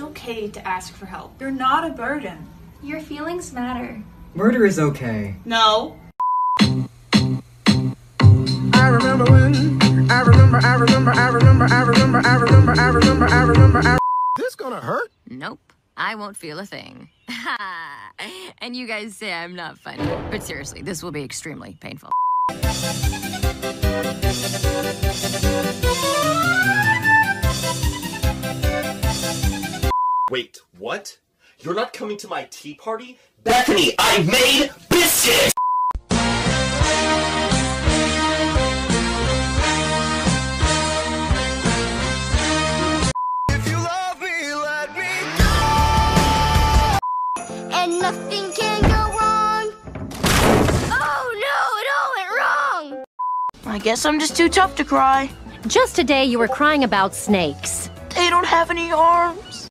okay to ask for help. You're not a burden. Your feelings matter. Murder is okay. No. I remember when I remember I remember I remember I remember I remember I remember I remember I This gonna hurt? Nope. I won't feel a thing. and you guys say I'm not funny. But seriously, this will be extremely painful. Wait, what? You're not coming to my tea party? Bethany, I made biscuits! If you love me, let me go! And nothing can go wrong. Oh no, it all went wrong. I guess I'm just too tough to cry. Just today you were crying about snakes. They don't have any arms.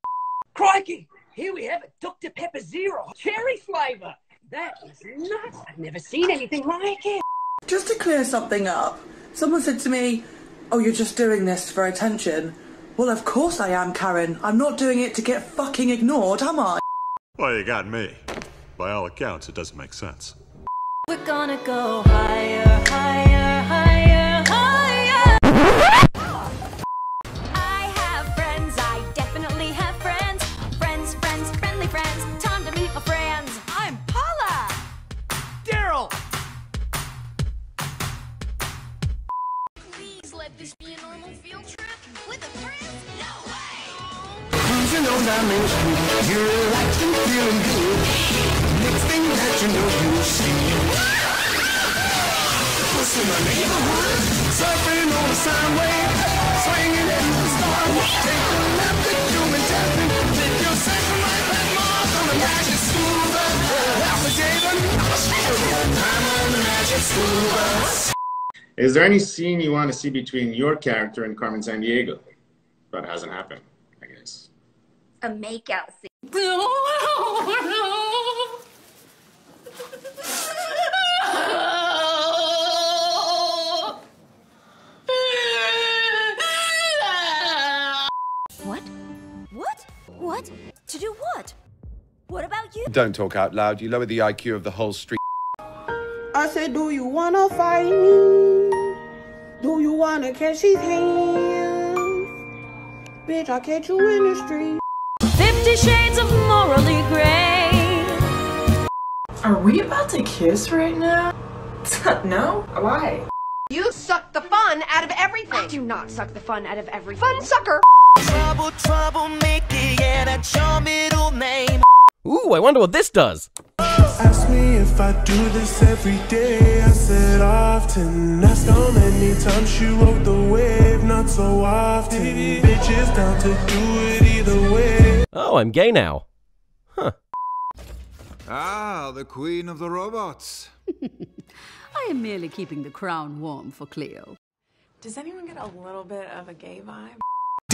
Crikey! Here we have it Dr. Pepper Zero, cherry flavor. That is nuts. I've never seen anything like it. Just to clear something up, someone said to me, Oh, you're just doing this for attention. Well, of course I am, Karen. I'm not doing it to get fucking ignored, am I? Well, you got me. By all accounts, it doesn't make sense. We're gonna go higher, higher, higher, This be a normal field trip with a friend. No way. Cruising on down Main Street, you're relaxed and feeling good. Next thing that you know, you see us in the neighborhood, surfing on a sine wave, swinging Is there any scene you want to see between your character and Carmen Sandiego? But it hasn't happened, I guess. A makeout scene. What? What? What? To do what? What about you? Don't talk out loud. You lower the IQ of the whole street. I said, Do you wanna fight me? Do you wanna catch these hands? Bitch, I'll catch you in the street. Fifty Shades of Morally Grey. Are we about to kiss right now? no? Why? You suck the fun out of everything. I do not suck the fun out of everything. Fun sucker. Trouble, trouble, make it, yeah, that's your middle name. Ooh, I wonder what this does. Ask me if I do this every day. I said often. Ask how many times she rode the wave. Not so often. Bitches down to do it either way. Oh, I'm gay now. Huh. Ah, the queen of the robots. I am merely keeping the crown warm for Cleo. Does anyone get a little bit of a gay vibe?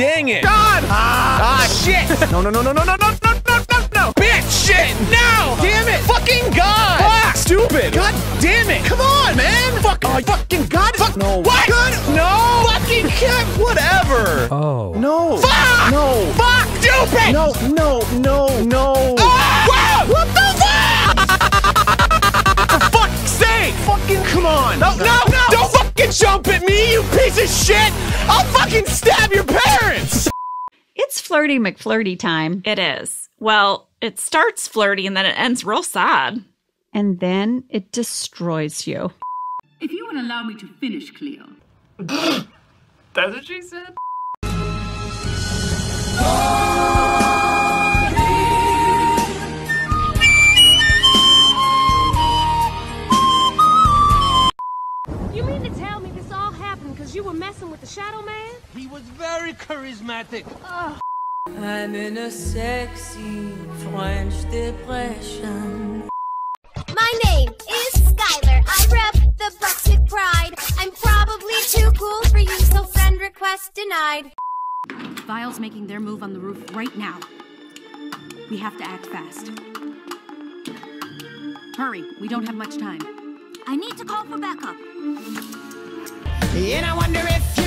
Dang it! God! Ah, ah shit! No, no, no, no, no, no, no, no, no, no, no! Bitch! Shit! No! Damn it! Fucking God! Fuck! Stupid! God damn it! Come on, man! Fuck! Oh, fucking God! Fuck! No. What? God! No! Fucking God! Whatever! Oh. No! Fuck! No. Fuck! Stupid! No, no, no, no. Ah! Wow! What the fuck? For fuck's sake! Fucking come on! No, no, no! Don't fucking jump at me, you piece of shit! I'll fucking stab your flirty McFlirty time. It is. Well, it starts flirty and then it ends real sad. And then it destroys you. If you would allow me to finish, Cleo. That's what she said. You mean to tell me this all happened because you were messing with the Shadow Man? He was very charismatic. I'm in a sexy French depression. My name is Skylar. I rep the Bucks with pride. I'm probably too cool for you, so friend request denied. Vile's making their move on the roof right now. We have to act fast. Hurry, we don't have much time. I need to call for backup. And I wonder if